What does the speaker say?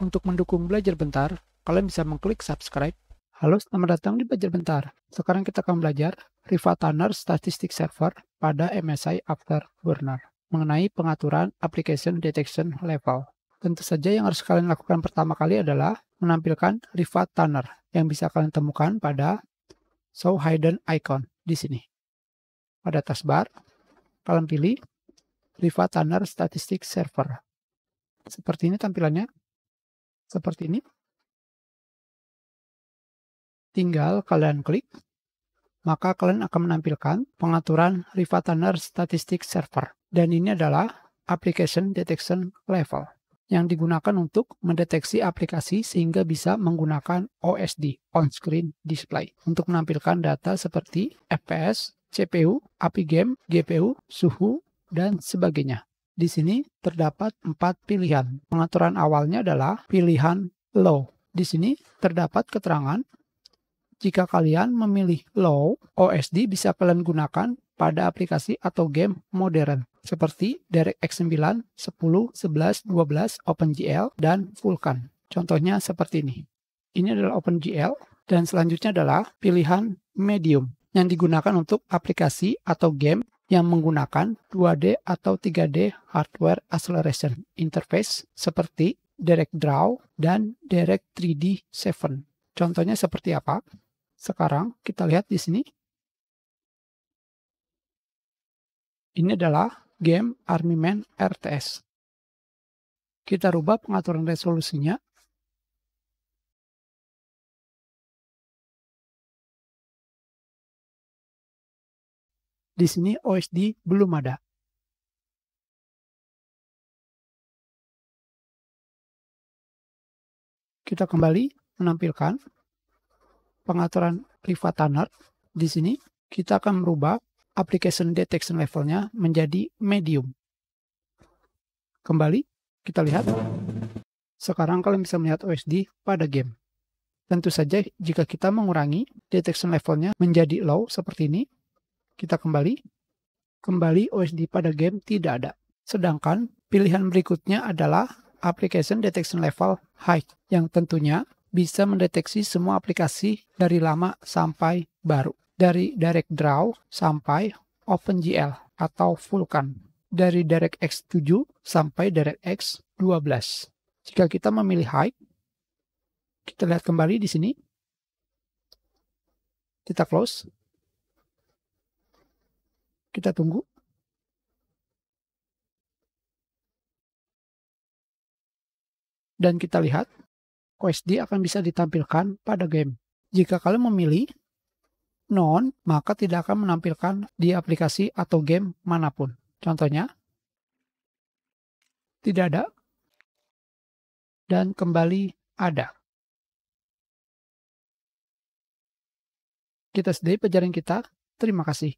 Untuk mendukung Belajar Bentar, kalian bisa mengklik subscribe. Halo, selamat datang di Belajar Bentar. Sekarang kita akan belajar Riva Tanner Statistic Server pada MSI Afterburner mengenai pengaturan Application Detection Level. Tentu saja yang harus kalian lakukan pertama kali adalah menampilkan Riva Tanner yang bisa kalian temukan pada Show Hidden Icon di sini. Pada taskbar, kalian pilih Riva Tanner Statistic Server. Seperti ini tampilannya. Seperti ini. Tinggal kalian klik, maka kalian akan menampilkan pengaturan Riva Tanner Statistic Server. Dan ini adalah Application Detection Level yang digunakan untuk mendeteksi aplikasi sehingga bisa menggunakan OSD, On-Screen Display, untuk menampilkan data seperti FPS, CPU, API game, GPU, suhu, dan sebagainya. Di sini terdapat empat pilihan. Pengaturan awalnya adalah pilihan low. Di sini terdapat keterangan jika kalian memilih low, OSD bisa kalian gunakan pada aplikasi atau game modern seperti DirectX 9, 10, 11, 12, OpenGL, dan Vulkan. Contohnya seperti ini. Ini adalah OpenGL, dan selanjutnya adalah pilihan medium yang digunakan untuk aplikasi atau game yang menggunakan 2D atau 3D hardware acceleration interface seperti DirectDraw dan Direct 3D 7. Contohnya seperti apa? Sekarang kita lihat di sini. Ini adalah game Army Man RTS. Kita rubah pengaturan resolusinya Di sini OSD belum ada. Kita kembali menampilkan pengaturan Riva Tanner. Di sini kita akan merubah application detection levelnya menjadi medium. Kembali, kita lihat. Sekarang kalian bisa melihat OSD pada game. Tentu saja jika kita mengurangi detection levelnya menjadi low seperti ini, kita kembali. Kembali OSD pada game tidak ada. Sedangkan pilihan berikutnya adalah Application Detection Level High yang tentunya bisa mendeteksi semua aplikasi dari lama sampai baru. Dari Direct Draw sampai OpenGL atau Vulkan. Dari DirectX 7 sampai DirectX 12. Jika kita memilih High, kita lihat kembali di sini. Kita close. Kita tunggu. Dan kita lihat, OSD akan bisa ditampilkan pada game. Jika kalian memilih non, maka tidak akan menampilkan di aplikasi atau game mana pun. Contohnya, tidak ada, dan kembali ada. Kita sedih pelajaran kita. Terima kasih.